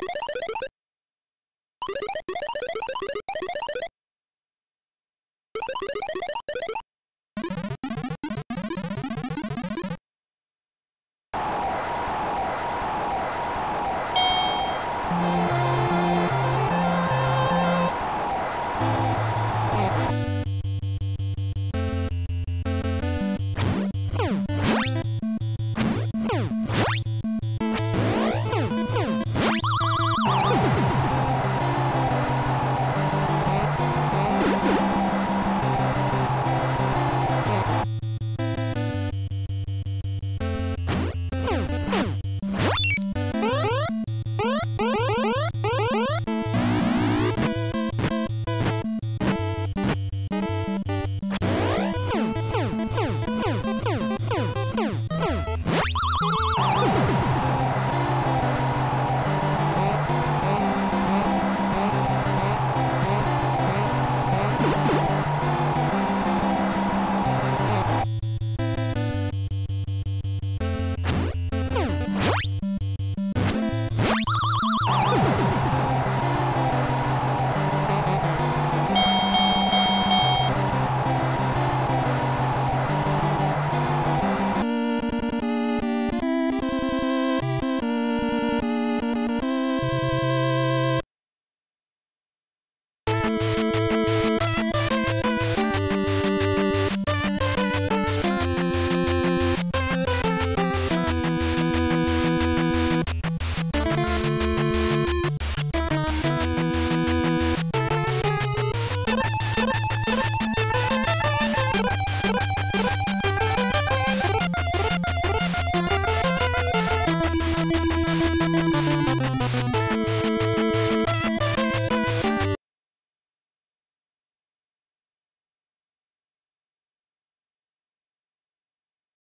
you